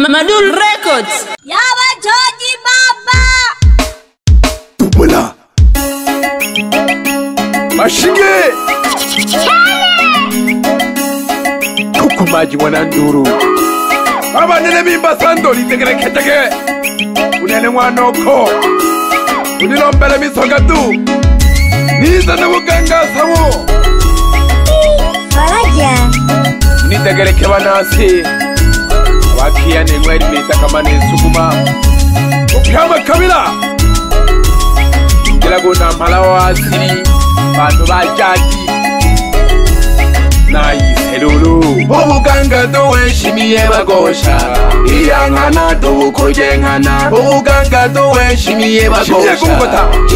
Mamadul Records. Yawa Jodi Baba. Bubula. Mashige. Kukumaji wananduru. Baba nene mimba sando li tegele keteke. Unene wanoko. Unilombele misonga tu. Nisa nebu kenga samu. Farajan. Unitegele kebanasi. Farajan wapiya nenwari metakama nesukuma kupya makamila ngela kona mhala wa asiri vanhu vachati naye elulu ubugangato weshimiye bagosha iyangana tubukujengana ubugangato weshimiye bagosha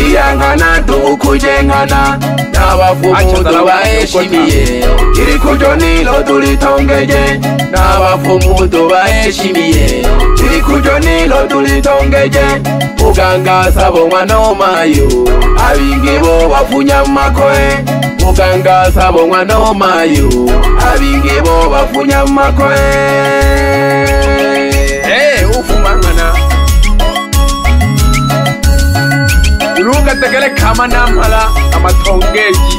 iyangana tubukujengana nabafumuzo baeshimiye irikujo nilo tulitongeje nabafumuzo baeshimiye irikujo nilo tulitongeje ugangasa bomwana omayo abingi bo bafunya mumakoe muganga sabo mwana womayo abingi bo bafunya mumakoe rugatekele kama namala amatongeji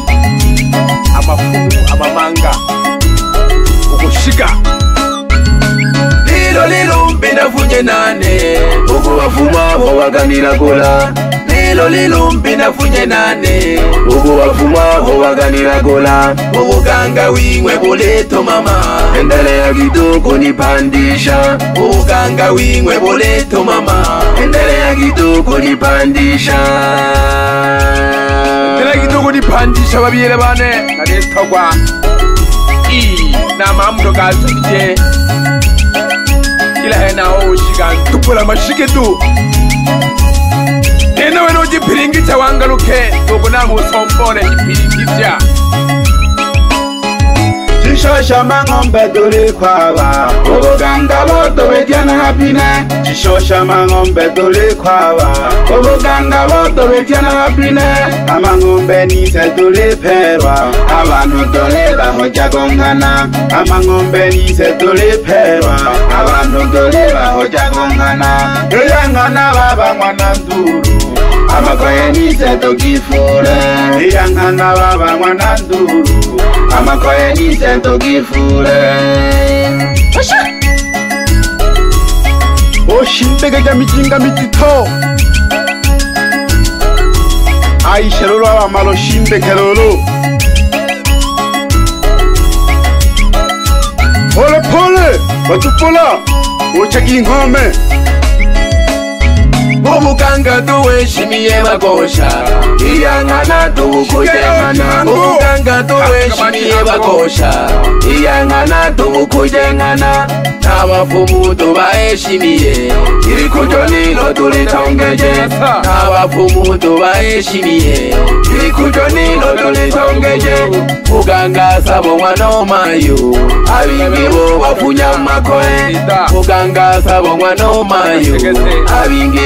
amafuu amamanga ukushika lilo lilumbi nafunye nane ukuwafuma bo wakandilakula lilo lilumbi nafunye nane ubuwavuma hobaganiragola obuganga wiwe buleto mama endelea kidogo nipandisha obuganga wiwe buleto mama endelea kidogo nipandisha endelea kidogo nipandisha babiyele bane naletogwa namamdo gazije ilahenaoshiga ntupula mashike tu ene wena ocipiringitya wangaluke sokunanga usombole cipiringitya ishoshamang'ombe dore kwaba ubuganga bodowe jyana hapine ishoshamang'ombe dore kwaba ubuganga bodowe jyana hapine amang'ombe nise dore perwa abantu dore bahojagongana amang'ombe nise dore perwa abantu dore bahojagongana eyangana baba mwana nduru amakoyenise togifure iyangana baba mwana nduru amakoyenise togifure oshimbege ja mijinga mitito aisha lolo awamalo shimbeke lolo polepole watupula ocha kinkome umukanga tuweshimiye bagosha iyangana tuukuyeanaumukanga tuweshimiye bagosha iyangana tuukuyengana nabafumu tubaheshimiye irikujo nilo tulitongeje nabafumu tubaheshimiye irikujo nilo tulitongeje kugangasa bomwana omayu abibibo bafunya mumakoe kugangasa bomwana omayu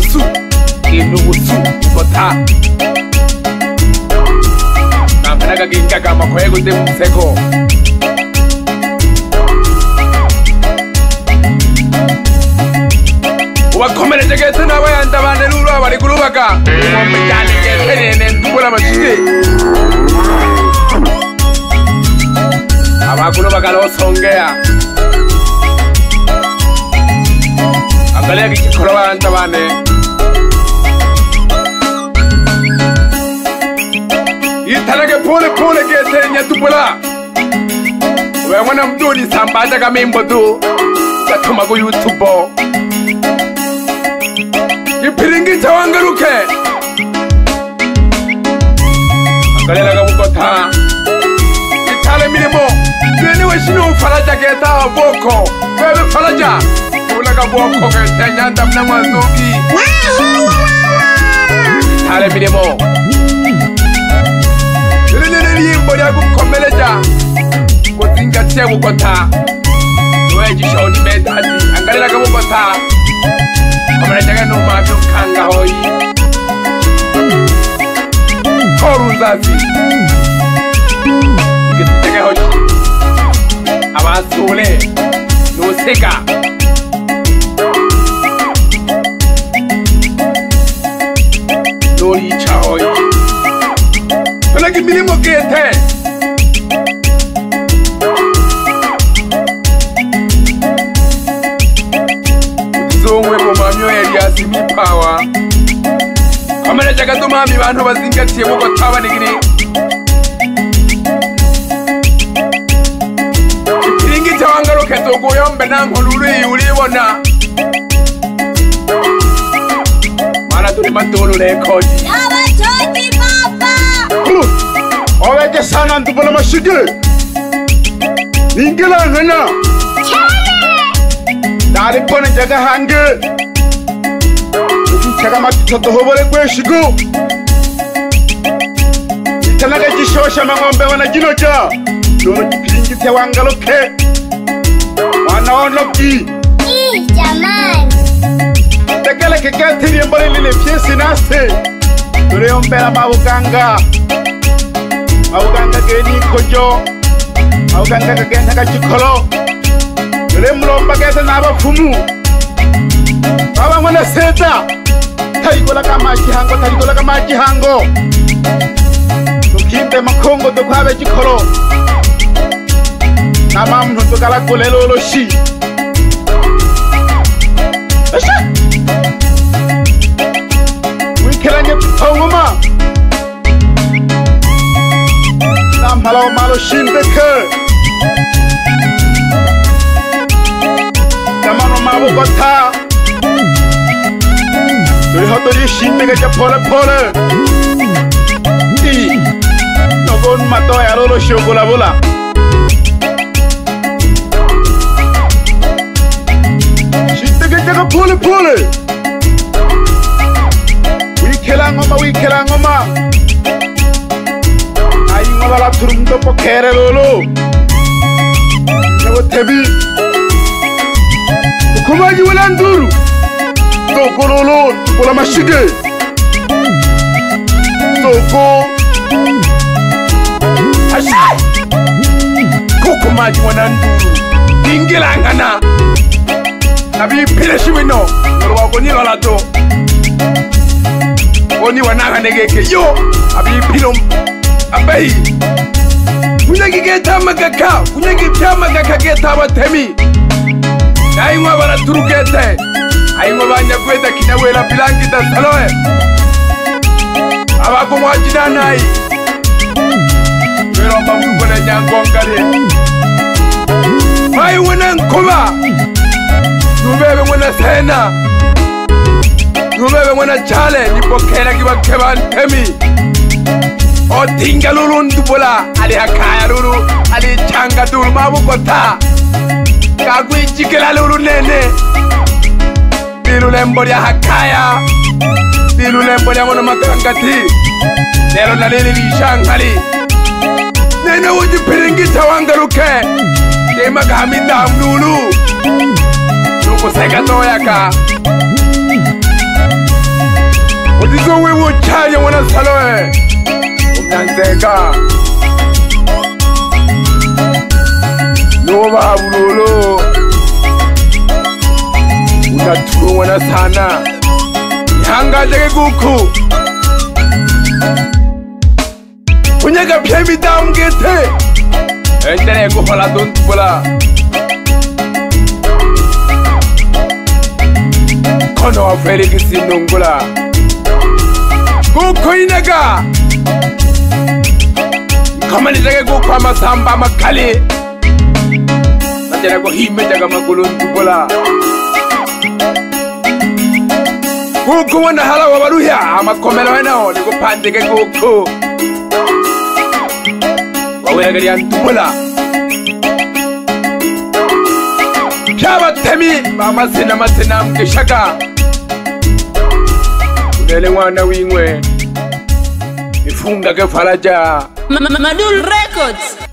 busu ngene busu kota Ngafana ka ginga ka makhoya go tse mtseko Wa khomela tege tsena ba yanta ba ne lulu ba le kulubaka mo mbitani ke tsene ne ntubola mashike Aba kulubaka lo songea Angalia que chicos lo van a entabar, eh. tupula wengwana mtuni sambata kamembo tu kathoma ku youtube ipiringita wangeruke angalela kakukotha itale milimo tueni wesini ufalaja keta aboko bebe falaja ulaka boko kesenyanda mnamwazoki itale milimo se koko tha we jishoni betati angalela ka koko tha amaletaka nomato kanga hoyi korunzazi ngetiteka hoyi abasule nosika nolicha hoyi tona kimilimo kete yasi mupawa kamana chakatomami vanhu vazingatiyeko kwatava nekine chipiringi chavangarokatokoya mbenangonurei uliwona mana tune matolo rekodi wavetesana ndipona mashiti ingilangena dari pona jaka hangi chakamatitsotohovole kweshigu chitanaka chishosha mang'ombe wana chinoca chono chipiringite wanga lokhe mwana wonoki tekelekekatiriembolelile pyesi nase toleyombela mavuganga mavuganga genikojo mavuganga kagenda ka chikholo tolemulomba kete na vafumu vavangwe na seta tayikolaga machihango tayikolaga machihango tukimbe makongo tokwabe chikolo namamnu tokala kolela oloshi wikelange pongoma namala omalo shindeke kamano mabokota lehato le šitege tša phole-phole nakon mato ya rološo bolabola šitege tša ka phole-phole o ikhela ngoma o ikhela ngoma a ingobala thurumtopo khere lolo ya bothebi okhomadi welanturu sokololo tikola mashige soko ashai kokomadi mwana nduru dingilangana nabi pileshi wino olowa okonyilolato oni wanaganegeke yo abi pilom abei kunyagi geta amagaka kunyagi pya amagaka geta abatemi nayimwe abaraturugete aimo banja kweta kina wela pilangita saloe abako mwacina nai weloma mukona nyangongale mai wena nkoma nubebe mwena sena nubebe mwena chale nipokela kibakeba ntemi otinga lulu ndubula ali hakaya lulu ali changa dulu mabukota kakwijikela lulu nene lilulembo lya hakaya lilulembo lya mono makangati lelo na lili lishankhali nene wujiphiringitha wangeluke limakaha midamlulu nukuseka toyaka uzizo wiwuchaye mona salowe ukanzeka nuwo vavululu ngathungwa nasana ngihangaze ke kukhu unyeka phemi damkethe entene kuhola tontpula khono wa felikisi nungula kukhu ineka khomanisa ke kukhu amasamba amakhali natene kuhimetaka makulu ntupula kukhu wonahala wabaluhama khomela wena one kuphandeke kukhu wawuyake liyantumula khabathemi mamazina mazina mkishaka kulele n'wana wingwe ifunga kevalaja madul records